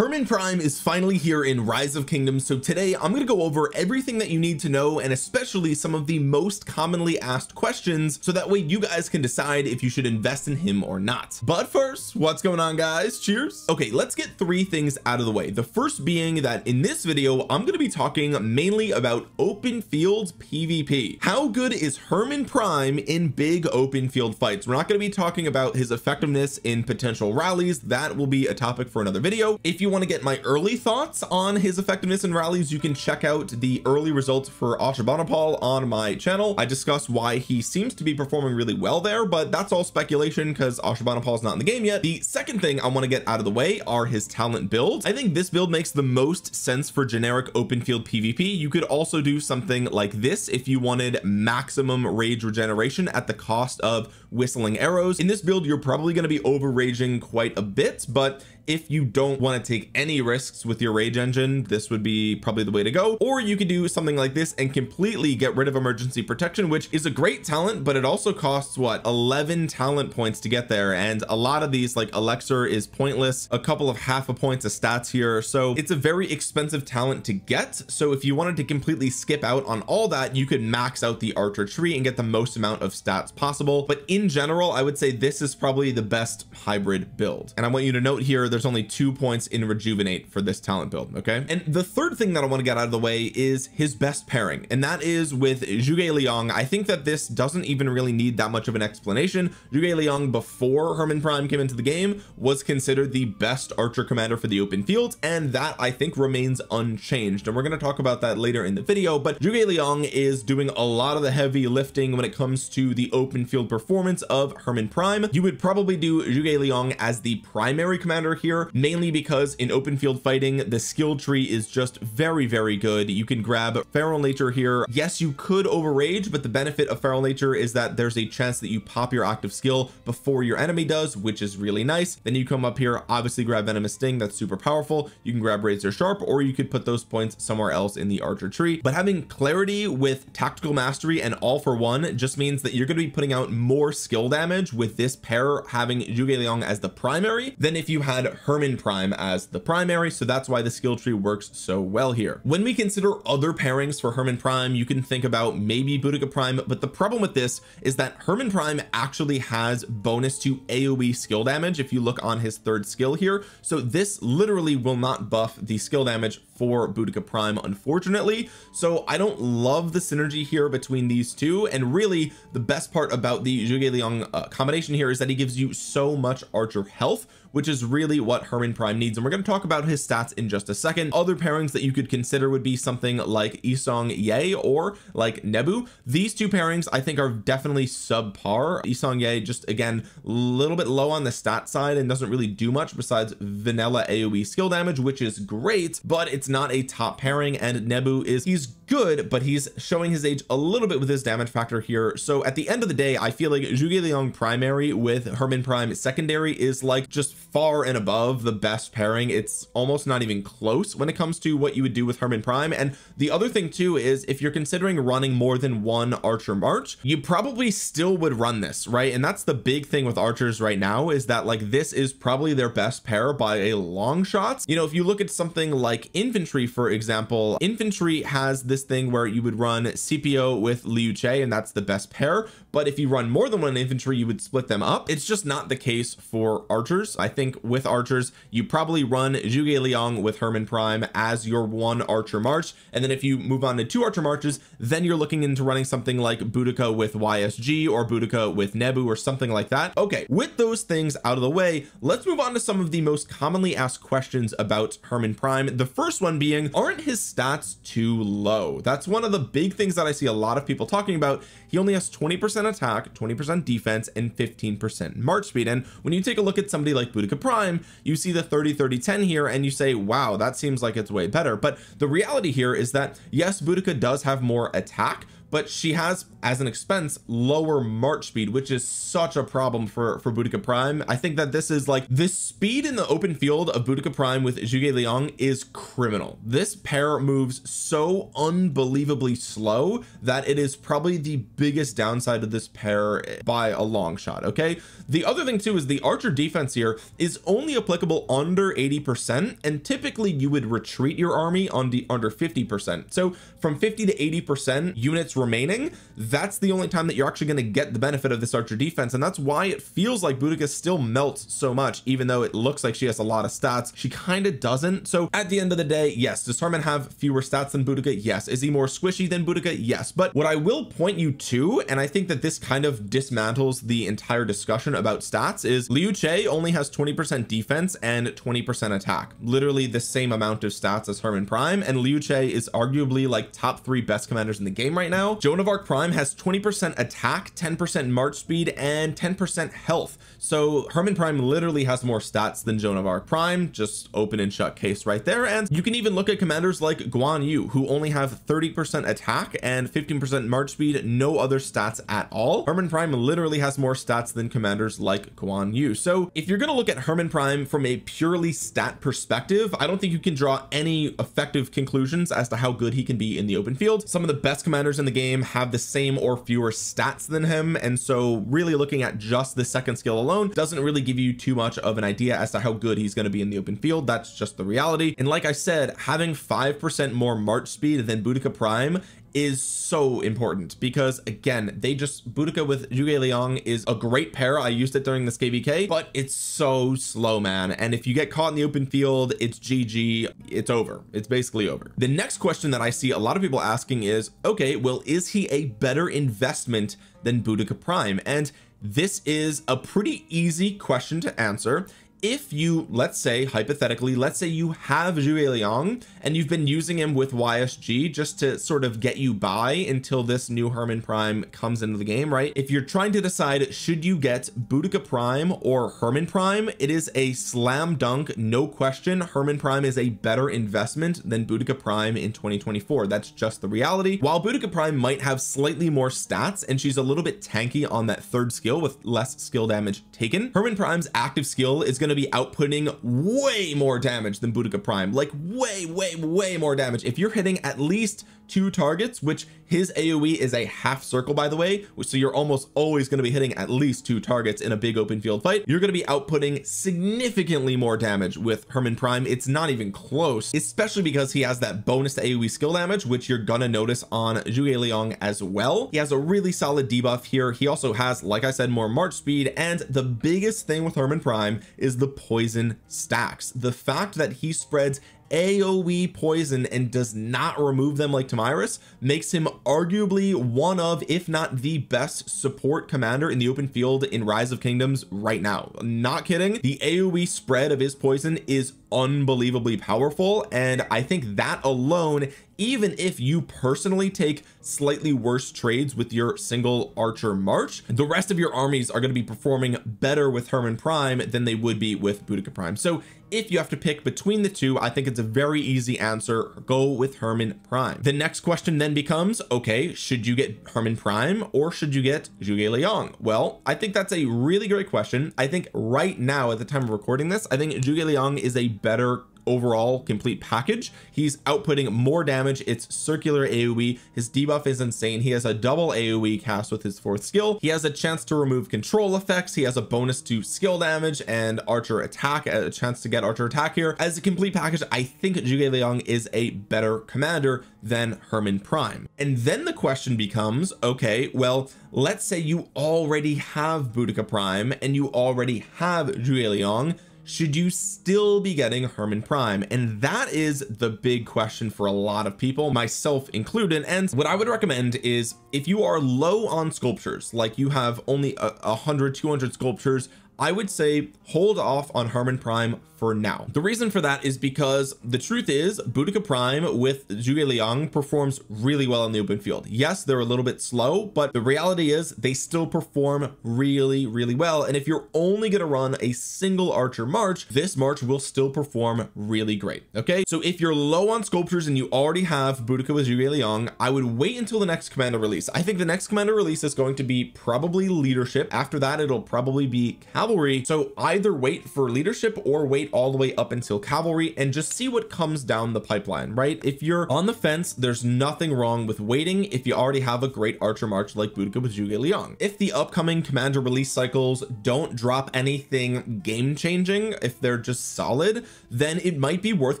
Hermann Prime is finally here in Rise of Kingdoms so today I'm going to go over everything that you need to know and especially some of the most commonly asked questions so that way you guys can decide if you should invest in him or not. But first what's going on guys? Cheers. Okay let's get three things out of the way. The first being that in this video I'm going to be talking mainly about open field PvP how good is Hermann Prime in big open field fights? We're not going to be talking about his effectiveness in potential rallies. That will be a topic for another video. If you want to get my early thoughts on his effectiveness in rallies you can check out the early results for Ashurbanipal on my channel. I discuss why he seems to be performing really well there but that's all speculation because Ashurbanipal is not in the game yet. The second thing I want to get out of the way are his talent builds. I think this build makes the most sense for generic open field PvP you could also do something like this if you wanted maximum rage regeneration at the cost of whistling arrows. In this build you're probably going to be over raging quite a bit but if you don't want to take any risks with your rage engine this would be probably the way to go. Or you could do something like this and completely get rid of emergency protection which is a great talent but it also costs what 11 talent points to get there. And a lot of these like elixir is pointless. A couple of half a points of stats here. So it's a very expensive talent to get. So if you wanted to completely skip out on all that you could max out the archer tree and get the most amount of stats possible. But in general I would say this is probably the best hybrid build. And I want you to note here there's there's only two points in rejuvenate for this talent build okay? And the third thing that I want to get out of the way is his best pairing and that is with Zhuge Liang. I think that this doesn't even really need that much of an explanation. Zhuge Liang before Hermann Prime came into the game was considered the best archer commander for the open fields and that I think remains unchanged. And we're going to talk about that later in the video but Zhuge Liang is doing a lot of the heavy lifting when it comes to the open field performance of Hermann Prime. You would probably do Zhuge Liang as the primary commander here mainly because in open field fighting the skill tree is just very very good. You can grab feral nature here. Yes you could overrage but the benefit of feral nature is that there's a chance that you pop your active skill before your enemy does which is really nice. Then you come up here obviously grab venomous sting that's super powerful. You can grab razor sharp or you could put those points somewhere else in the archer tree. But having clarity with tactical mastery and all for one just means that you're going to be putting out more skill damage with this pair having Zhuge Liang as the primary than if you had Hermann Prime as the primary so that's why the skill tree works so well here. When we consider other pairings for Hermann Prime you can think about maybe Boudica Prime but the problem with this is that Hermann Prime actually has bonus to AoE skill damage if you look on his third skill here. So this literally will not buff the skill damage for Boudica Prime unfortunately. So I don't love the synergy here between these two and really the best part about the Zhuge Liang uh, combination here is that he gives you so much archer health which is really what Hermann Prime needs and we're going to talk about his stats in just a second. Other pairings that you could consider would be something like Yi Seong-Gye or like Nebu. These two pairings I think are definitely subpar. Yi Seong-Gye just again a little bit low on the stat side and doesn't really do much besides vanilla AoE skill damage which is great but it's not a top pairing and Nebu is he's good but he's showing his age a little bit with his damage factor here. So at the end of the day I feel like Zhuge Liang primary with Hermann Prime secondary is like just far and above the best pairing. It's almost not even close when it comes to what you would do with Hermann Prime. And the other thing too is if you're considering running more than one archer march you probably still would run this right? And that's the big thing with archers right now is that like this is probably their best pair by a long shot. You know if you look at something like infantry for example infantry has this thing where you would run Scipio with Liu Che and that's the best pair. But if you run more than one infantry you would split them up. It's just not the case for archers. I think with archers you probably run Zhuge Liang with Hermann Prime as your one archer march. And then if you move on to two archer marches then you're looking into running something like Boudica with YSG or Boudica with Nebu or something like that. Okay with those things out of the way let's move on to some of the most commonly asked questions about Hermann Prime. The first one being aren't his stats too low that's one of the big things that I see a lot of people talking about. He only has 20 percent attack 20 percent defense and 15 percent march speed. And when you take a look at somebody like Boudica Prime you see the 30 30 10 here and you say wow that seems like it's way better. But the reality here is that yes Boudica does have more attack but she has as an expense lower march speed which is such a problem for for Boudica Prime. I think that this is like the speed in the open field of Boudica Prime with Zhuge Liang is criminal. This pair moves so unbelievably slow that it is probably the biggest downside of this pair by a long shot okay? The other thing too is the archer defense here is only applicable under 80 percent and typically you would retreat your army on the under 50 percent. So from 50 to 80 percent units remaining that's the only time that you're actually going to get the benefit of this archer defense and that's why it feels like Boudica still melts so much even though it looks like she has a lot of stats. She kind of doesn't. So at the end of the day yes does Hermann have fewer stats than Boudica? Yes. Is he more squishy than Boudica? Yes. But what I will point you to and I think that this kind of dismantles the entire discussion about stats is Liu Che only has 20 percent defense and 20 percent attack. Literally the same amount of stats as Hermann Prime and Liu Che is arguably like top three best commanders in the game right now Joan of Arc Prime has 20 percent attack 10 percent march speed and 10 percent health so Hermann Prime literally has more stats than Joan of Arc Prime. Just open and shut case right there. And you can even look at commanders like Guan Yu who only have 30 percent attack and 15 percent march speed no other stats at all. Hermann Prime literally has more stats than commanders like Guan Yu. So if you're going to look at Hermann Prime from a purely stat perspective I don't think you can draw any effective conclusions as to how good he can be in the open field. Some of the best commanders in the game have the same or fewer stats than him. And so really looking at just the second skill alone doesn't really give you too much of an idea as to how good he's going to be in the open field. That's just the reality. And like I said having five percent more march speed than Boudica Prime is so important because again they just Boudica with Zhuge Liang is a great pair. I used it during this KVK but it's so slow man. And if you get caught in the open field it's GG it's over. It's basically over. The next question that I see a lot of people asking is okay well is he a better investment than Boudica Prime? And this is a pretty easy question to answer if you let's say hypothetically let's say you have Zhuge Liang and you've been using him with YSG just to sort of get you by until this new Hermann Prime comes into the game right? If you're trying to decide should you get Boudica Prime or Hermann Prime it is a slam dunk no question. Hermann Prime is a better investment than Boudica Prime in 2024 that's just the reality. While Boudica Prime might have slightly more stats and she's a little bit tanky on that third skill with less skill damage taken Hermann Prime's active skill is going to be outputting way more damage than Boudica Prime. Like way way way more damage. If you're hitting at least two targets which his AoE is a half circle by the way so you're almost always going to be hitting at least two targets in a big open field fight. You're going to be outputting significantly more damage with hermann Prime. It's not even close especially because he has that bonus to AoE skill damage which you're gonna notice on Zhuge Liang as well. He has a really solid debuff here. He also has like I said more march speed and the biggest thing with Hermann Prime is the poison stacks. The fact that he spreads AoE poison and does not remove them like Tomyris makes him arguably one of if not the best support commander in the open field in Rise of Kingdoms right now. Not kidding the AoE spread of his poison is unbelievably powerful and I think that alone even if you personally take slightly worse trades with your single archer march the rest of your armies are going to be performing better with Hermann Prime than they would be with Boudica Prime. So if you have to pick between the two I think it's a very easy answer. Go with Hermann Prime. The next question then becomes okay should you get Hermann Prime or should you get Zhuge Liang? Well I think that's a really great question. I think right now at the time of recording this I think Zhuge Liang is a better overall complete package. He's outputting more damage. It's circular AoE his debuff is insane. He has a double AoE cast with his fourth skill. He has a chance to remove control effects. He has a bonus to skill damage and archer attack a chance to get archer attack here. As a complete package I think Zhuge Liang is a better commander than Hermann Prime. And then the question becomes okay well let's say you already have Boudica Prime and you already have Zhuge Liang should you still be getting Hermann Prime? And that is the big question for a lot of people myself included. And what I would recommend is if you are low on sculptures like you have only a, 100 200 sculptures I would say hold off on Hermann Prime for now. The reason for that is because the truth is Boudica Prime with Zhuge Liang performs really well in the open field. Yes they're a little bit slow but the reality is they still perform really really well. And if you're only going to run a single archer march this march will still perform really great okay? So if you're low on sculptures and you already have Boudica with Zhuge Liang I would wait until the next commander release. I think the next commander release is going to be probably leadership. After that it'll probably be cavalry so either wait for leadership or wait all the way up until cavalry and just see what comes down the pipeline right? If you're on the fence there's nothing wrong with waiting if you already have a great archer march like Boudica with Zhuge Liang. If the upcoming commander release cycles don't drop anything game changing if they're just solid then it might be worth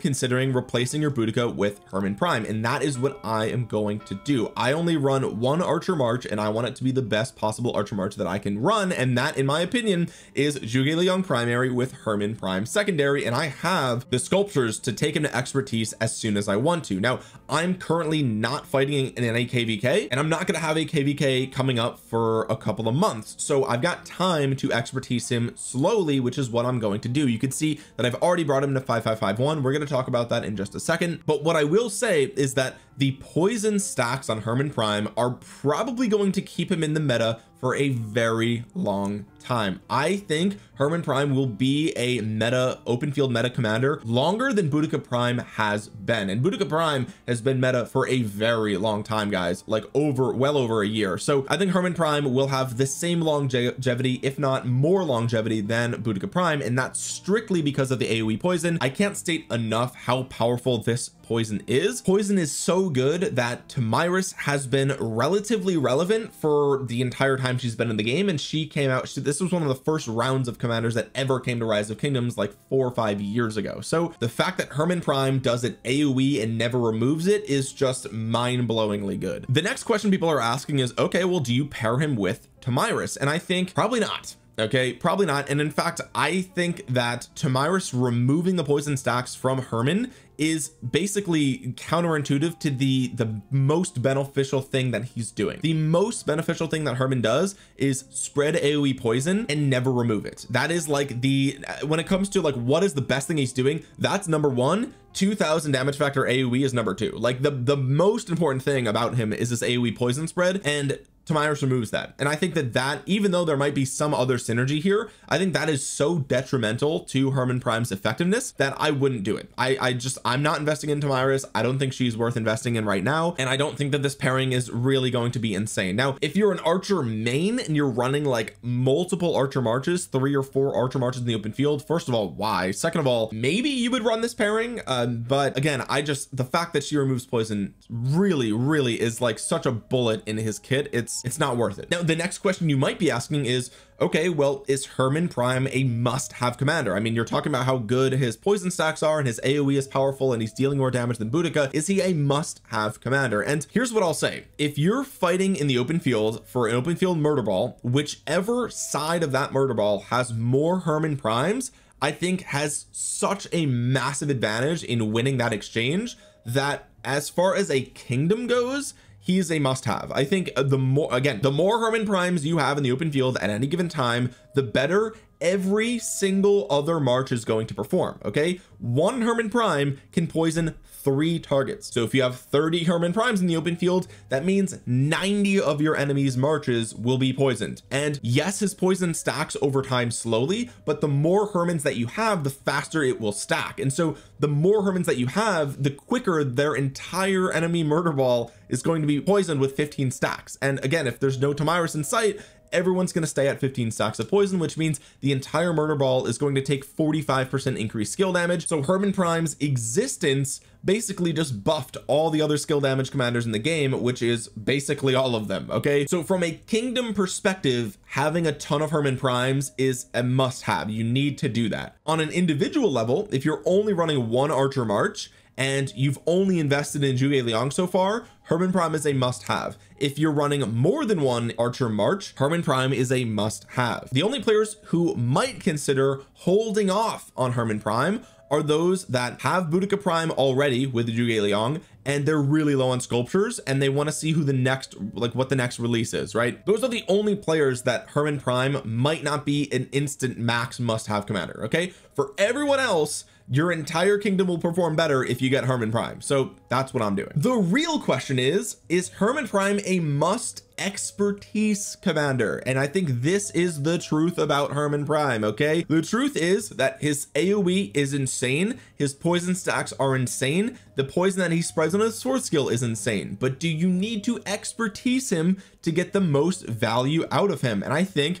considering replacing your Boudica with Hermann Prime and that is what I am going to do. I only run one archer march and I want it to be the best possible archer march that I can run and that in my opinion is Zhuge Liang primary with Hermann Prime secondary and I have the sculptures to take him to expertise as soon as I want to. Now I'm currently not fighting in any kvk and I'm not going to have a kvk coming up for a couple of months. So I've got time to expertise him slowly which is what I'm going to do. You can see that I've already brought him to 5551 we're going to talk about that in just a second. But what I will say is that the poison stacks on Hermann Prime are probably going to keep him in the meta for a very long time. I think Hermann Prime will be a meta open field meta commander longer than Boudica Prime has been. And Boudica Prime has been meta for a very long time guys like over well over a year. So I think Hermann Prime will have the same longevity if not more longevity than Boudica Prime. And that's strictly because of the AoE poison. I can't state enough how powerful this poison is. Poison is so good that Tomyris has been relatively relevant for the entire time she's been in the game. And she came out she, this was one of the first rounds of commanders that ever came to rise of kingdoms like four or five years ago. So the fact that Hermann Prime does it AoE and never removes it is just mind-blowingly good. The next question people are asking is okay well do you pair him with Tomyris and I think probably not okay? Probably not. And in fact I think that Tomyris removing the poison stacks from Hermann is basically counterintuitive to the the most beneficial thing that he's doing. The most beneficial thing that Hermann does is spread AoE poison and never remove it. That is like the when it comes to like what is the best thing he's doing that's number one. 2000 damage factor AoE is number two. Like the the most important thing about him is this AoE poison spread and Tomyris removes that. And I think that that even though there might be some other synergy here I think that is so detrimental to Hermann Prime's effectiveness that I wouldn't do it. I I just I'm not investing in Tomyris I don't think she's worth investing in right now. And I don't think that this pairing is really going to be insane. Now if you're an archer main and you're running like multiple archer marches three or four archer marches in the open field first of all why? Second of all maybe you would run this pairing um, but again I just the fact that she removes poison really really is like such a bullet in his kit. It's it's not worth it. Now the next question you might be asking is okay well is Hermann Prime a must-have commander? I mean you're talking about how good his poison stacks are and his AoE is powerful and he's dealing more damage than Boudica. Is he a must-have commander? And here's what I'll say. If you're fighting in the open field for an open field murder ball whichever side of that murder ball has more Hermann Primes I think has such a massive advantage in winning that exchange that as far as a kingdom goes he's a must-have. I think uh, the more again the more Hermann primes you have in the open field at any given time the better every single other march is going to perform okay? One Hermann prime can poison three targets. So if you have 30 Hermann primes in the open field that means 90 of your enemies marches will be poisoned. And yes his poison stacks over time slowly but the more Hermanns that you have the faster it will stack. And so the more Hermanns that you have the quicker their entire enemy murder ball is going to be poisoned with 15 stacks. And again if there's no Tomyris in sight everyone's going to stay at 15 stacks of poison which means the entire murder ball is going to take 45 percent increased skill damage. So Hermann Prime's existence basically just buffed all the other skill damage commanders in the game which is basically all of them okay? So from a kingdom perspective having a ton of Hermann primes is a must have you need to do that. On an individual level if you're only running one archer march and you've only invested in Zhuge Liang so far Hermann Prime is a must have if you're running more than one Archer March Hermann Prime is a must have the only players who might consider holding off on Hermann Prime are those that have Boudica Prime already with Zhuge Liang and they're really low on sculptures and they want to see who the next like what the next release is right? Those are the only players that Hermann Prime might not be an instant max must have commander okay? For everyone else your entire kingdom will perform better if you get Hermann Prime. So that's what I'm doing. The real question is is Hermann Prime a must expertise commander? And I think this is the truth about Hermann Prime okay? The truth is that his AoE is insane. His poison stacks are insane. The poison that he spreads on his sword skill is insane. But do you need to expertise him to get the most value out of him? And I think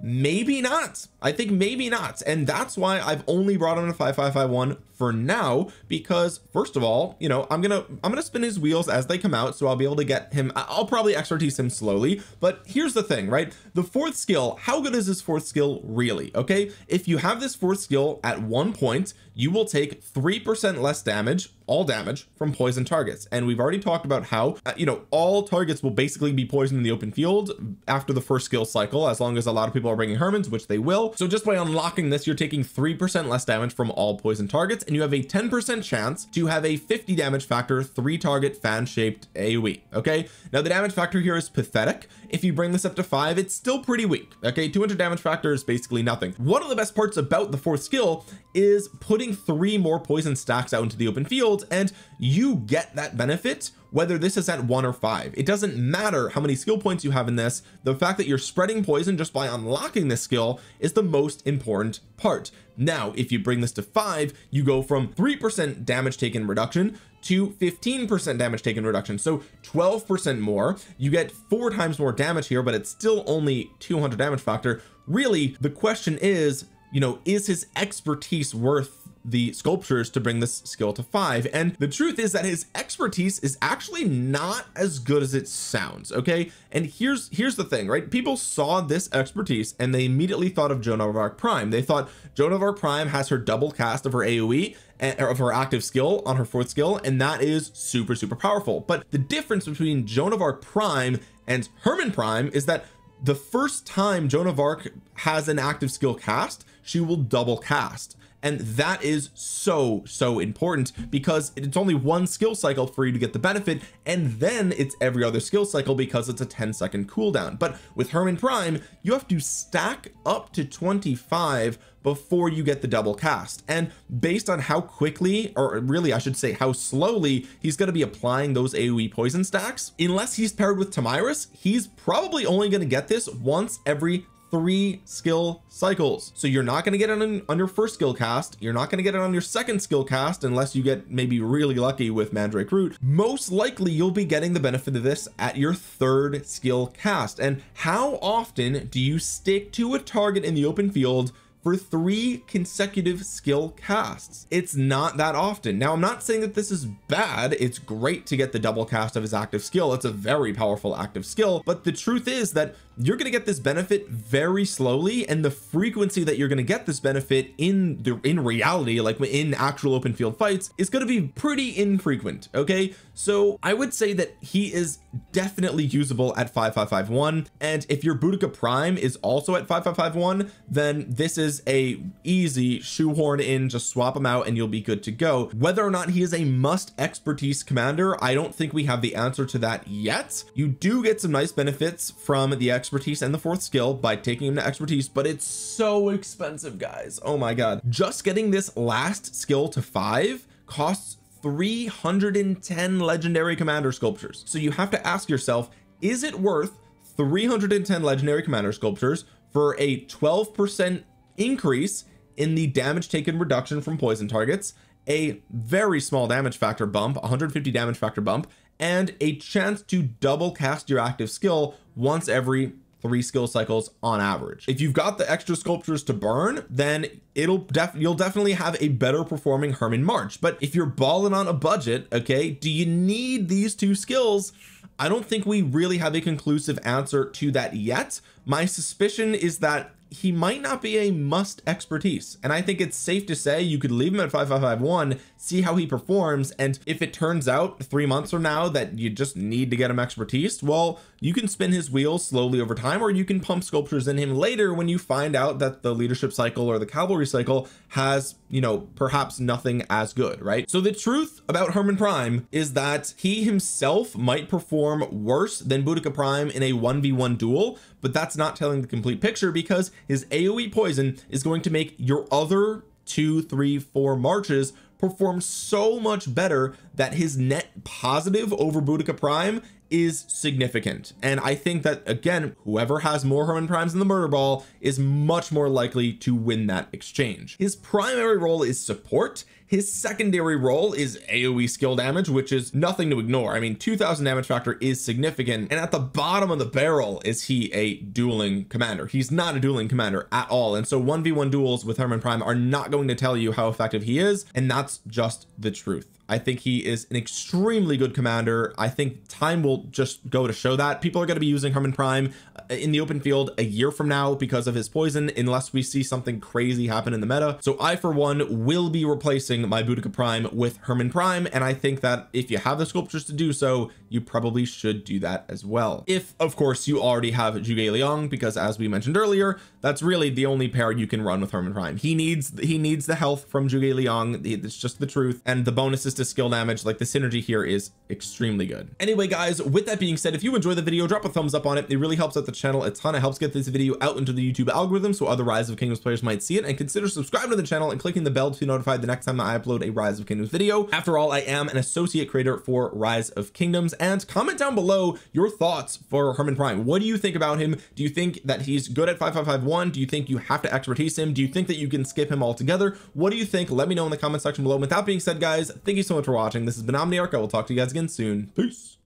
maybe not. I think maybe not. And that's why I've only brought on a 5551 for now because first of all you know I'm gonna I'm gonna spin his wheels as they come out so I'll be able to get him I'll probably expertise him slowly. But here's the thing right? The fourth skill how good is this fourth skill really okay? If you have this fourth skill at one point you will take three percent less damage all damage from poison targets. And we've already talked about how uh, you know all targets will basically be poisoned in the open field after the first skill cycle as long as a lot of people are bringing Hermanns which they will. So just by unlocking this you're taking three percent less damage from all poison targets and you have a 10 percent chance to have a 50 damage factor three target fan shaped AoE okay? Now the damage factor here is pathetic. If you bring this up to five it's still pretty weak okay? 200 damage factor is basically nothing. One of the best parts about the fourth skill is putting three more poison stacks out into the open field and you get that benefit whether this is at one or five. It doesn't matter how many skill points you have in this. The fact that you're spreading poison just by unlocking this skill is the most important part. Now if you bring this to five you go from three percent damage taken reduction to 15 percent damage taken reduction. So 12 percent more. You get four times more damage here but it's still only 200 damage factor. Really the question is you know is his expertise worth the sculptures to bring this skill to five. And the truth is that his expertise is actually not as good as it sounds okay? And here's here's the thing right? People saw this expertise and they immediately thought of Joan of Arc Prime. They thought Joan of Arc Prime has her double cast of her AoE and, of her active skill on her fourth skill and that is super super powerful. But the difference between Joan of Arc Prime and Hermann Prime is that the first time Joan of Arc has an active skill cast she will double cast and that is so so important because it's only one skill cycle for you to get the benefit and then it's every other skill cycle because it's a 10 second cooldown. But with Hermann Prime you have to stack up to 25 before you get the double cast. And based on how quickly or really I should say how slowly he's going to be applying those AoE poison stacks unless he's paired with Tomyris he's probably only going to get this once every three skill cycles. So you're not going to get it on, on your first skill cast. You're not going to get it on your second skill cast unless you get maybe really lucky with mandrake root. Most likely you'll be getting the benefit of this at your third skill cast. And how often do you stick to a target in the open field for three consecutive skill casts? It's not that often. Now I'm not saying that this is bad. It's great to get the double cast of his active skill. It's a very powerful active skill. But the truth is that you're going to get this benefit very slowly and the frequency that you're going to get this benefit in the in reality like in actual open field fights is going to be pretty infrequent okay? So I would say that he is definitely usable at 5551 and if your Boudica Prime is also at 5551 then this is a easy shoehorn in just swap him out and you'll be good to go. Whether or not he is a must expertise commander I don't think we have the answer to that yet. You do get some nice benefits from the expertise and the fourth skill by taking him to expertise but it's so expensive guys. Oh my god. Just getting this last skill to five costs 310 legendary commander sculptures. So you have to ask yourself is it worth 310 legendary commander sculptures for a 12 percent increase in the damage taken reduction from poison targets a very small damage factor bump 150 damage factor bump and a chance to double cast your active skill once every three skill cycles on average. If you've got the extra sculptures to burn then it'll def you'll definitely have a better performing Hermann March. But if you're balling on a budget okay do you need these two skills? I don't think we really have a conclusive answer to that yet. My suspicion is that he might not be a must expertise and I think it's safe to say you could leave him at 5551 see how he performs and if it turns out three months from now that you just need to get him expertise well you can spin his wheels slowly over time or you can pump sculptures in him later when you find out that the leadership cycle or the cavalry cycle has you know perhaps nothing as good right? So the truth about Hermann Prime is that he himself might perform worse than Boudica Prime in a 1v1 duel but that's not telling the complete picture because his AoE poison is going to make your other two three four marches perform so much better that his net positive over Boudica Prime is significant. And I think that again whoever has more Hermann primes in the murder ball is much more likely to win that exchange. His primary role is support his secondary role is AoE skill damage which is nothing to ignore. I mean 2000 damage factor is significant and at the bottom of the barrel is he a dueling commander. He's not a dueling commander at all and so 1v1 duels with Hermann Prime are not going to tell you how effective he is and that's just the truth I think he is an extremely good commander. I think time will just go to show that. People are going to be using Hermann Prime uh, in the open field a year from now because of his poison unless we see something crazy happen in the meta. So I for one will be replacing my Boudica Prime with Hermann Prime and I think that if you have the sculptures to do so you probably should do that as well. If of course you already have Zhuge Liang because as we mentioned earlier that's really the only pair you can run with Hermann Prime he needs he needs the health from Zhuge Liang. It's just the truth. And the bonuses to skill damage like the synergy here is extremely good. Anyway guys with that being said if you enjoy the video drop a thumbs up on it. It really helps out the channel a ton. It helps get this video out into the YouTube algorithm so other rise of kingdoms players might see it. And consider subscribing to the channel and clicking the bell to be notified the next time I upload a rise of kingdoms video. After all I am an associate creator for rise of kingdoms and comment down below your thoughts for Hermann Prime. What do you think about him? Do you think that he's good at 5551 do you think you have to expertise him? Do you think that you can skip him altogether? What do you think? Let me know in the comment section below. With that being said guys thank you so much for watching. This has been Omniarch. I will talk to you guys again soon. Peace